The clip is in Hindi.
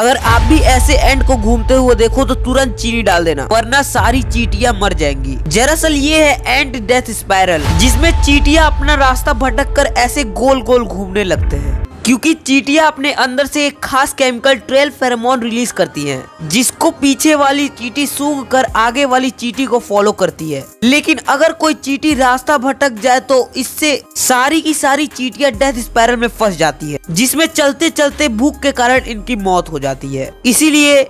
अगर आप भी ऐसे एंड को घूमते हुए देखो तो तुरंत चीनी डाल देना, वरना सारी चीटियाँ मर जाएँगी। दरअसल ये है एंड डेथ स्पायरल जिसमें चीटियाँ अपना रास्ता भटक कर ऐसे गोल गोल घूमने लगते हैं। क्योंकि चीटियाँ अपने अंदर से एक खास केमिकल ट्रेल फेरोमोन रिलीज़ करती हैं, जिसको पीछे वाली चीटी सूंघ कर आगे वाली चीटी को फॉलो करती है। लेकिन अगर कोई चीटी रास्ता भटक जाए तो इससे सारी की सारी चीटियाँ डेथ स्पायरल में फंस जाती है जिसमें चलते चलते भूख के कारण इनकी मौत हो जाती है। इसीलिए